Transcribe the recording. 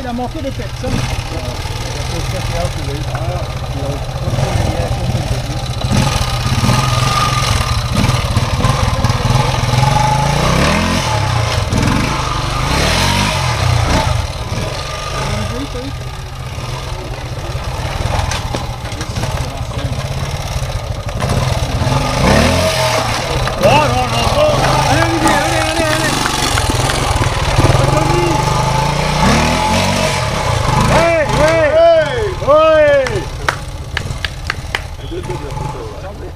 a manqué de tête, Ты думаешь, что